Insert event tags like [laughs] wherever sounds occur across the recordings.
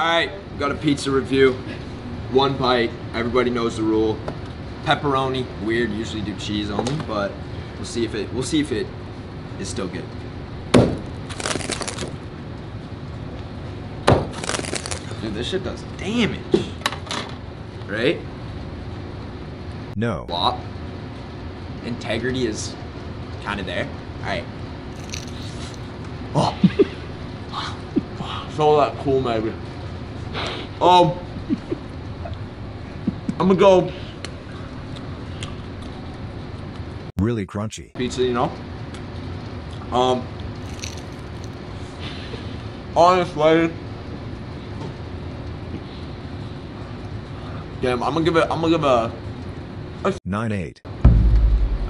right, got a pizza review. One bite. Everybody knows the rule. Pepperoni, weird. Usually do cheese only, but we'll see if it. We'll see if it is still good. Dude, this shit does damage. Right? No. Flop. Integrity is kind of there. All right. Oh. [laughs] so that cool, maybe. Um, I'm gonna go Really crunchy. pizza, you know. Um, honestly, damn, I'm gonna give it. I'm gonna give a. 9-8.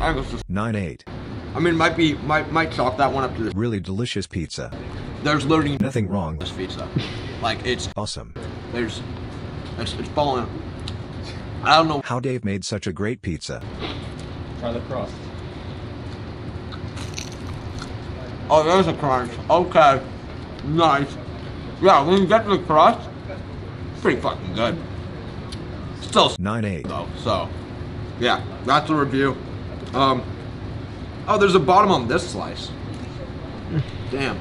I think it's just. 9-8. I mean, might be might might chalk that one up to this. Really delicious pizza. There's literally Nothing wrong. with this pizza. Like it's Awesome. There's it's, it's falling. I don't know. How Dave made such a great pizza. Try the crust. Oh, there's a crunch. Okay, nice. Yeah, when you get to the crust, it's pretty fucking good. Still 9-8. though. So, yeah, that's a review. Um, oh, there's a bottom on this slice. Damn.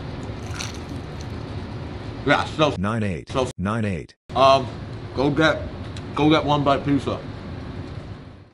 Yeah, still. 9-8. So- 9-8. Um, go get, go get one bite pizza.